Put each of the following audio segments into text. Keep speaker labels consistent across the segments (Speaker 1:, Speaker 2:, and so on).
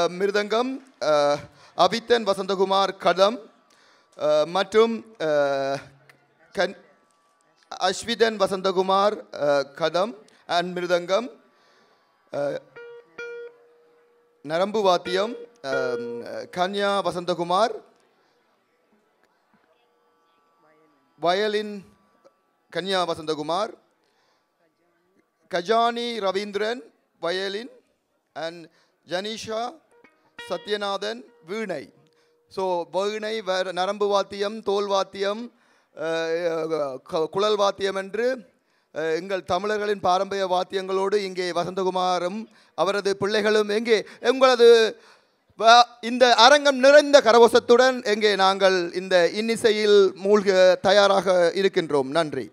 Speaker 1: அஹ், மிருதங்கம் அஹ், அபித்தன் வசந்தகுமார் கதம் அஹ், மற்றும் அஹ், கன் அஸ்விதன் வசந்தகுமார் அஹ், கதம் அண்ட் மிருதங்கம் அஹ், நரம்பு வாத்தியம் அஹ், கன்யா Vasanthakumar violin Kanya Vasanthakumar Gajani Ravindran violin and Janisha Sathyanathan veena. So veena வேற நரம்பு வாத்தியம் தோல் வாத்தியம் குழல் வாத்தியம் என்று எங்கள் தமிழர்களின் பாரம்பரிய வாத்தியங்களோடு இங்கே வசந்தகுமாரும் அவரது பிள்ளைகளும் எங்கே உங்களது இந்த அரங்கம் நிறைந்த கரவசத்துடன் எங்கே நாங்கள் இந்த இன்னிசையில் மூழ்க தயாராக இருக்கின்றோம். நன்றி.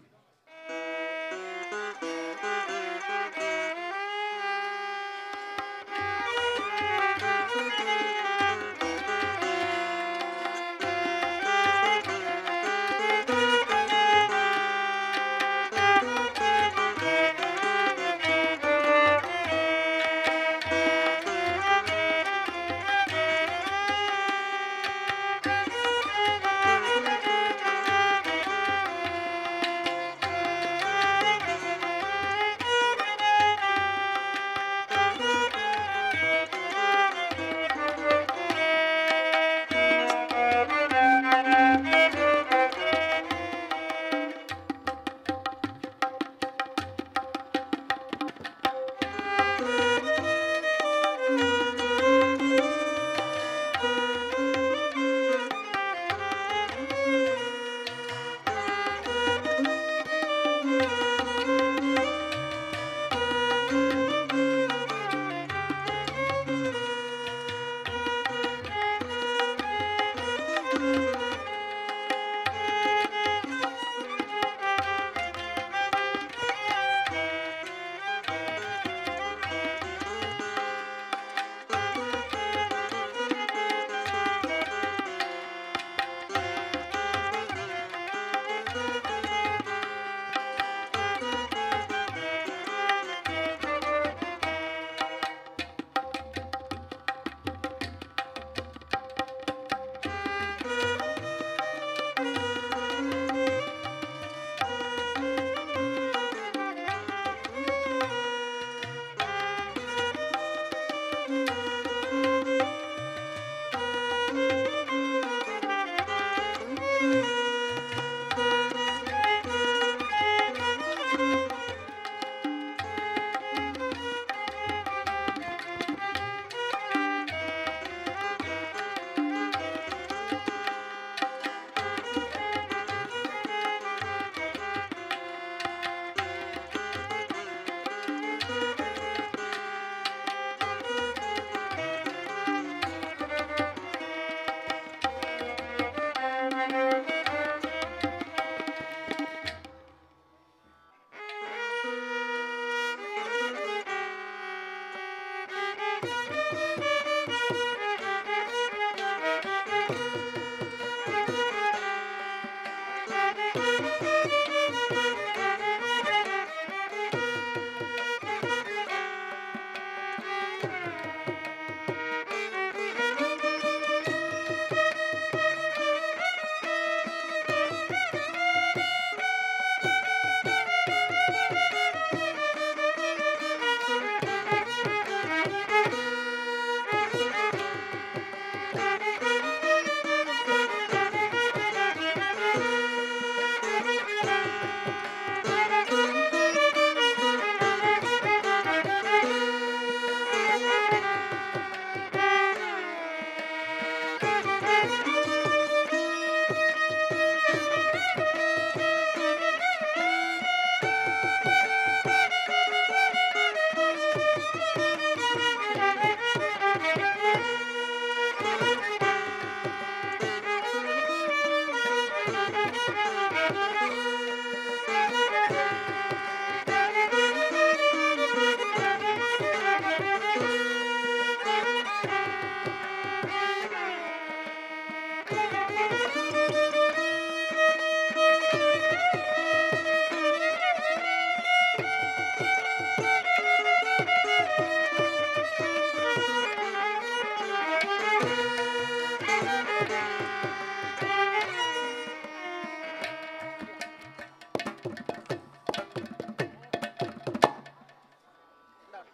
Speaker 1: Thank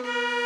Speaker 1: you.